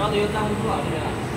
然后又站不住了，对吧？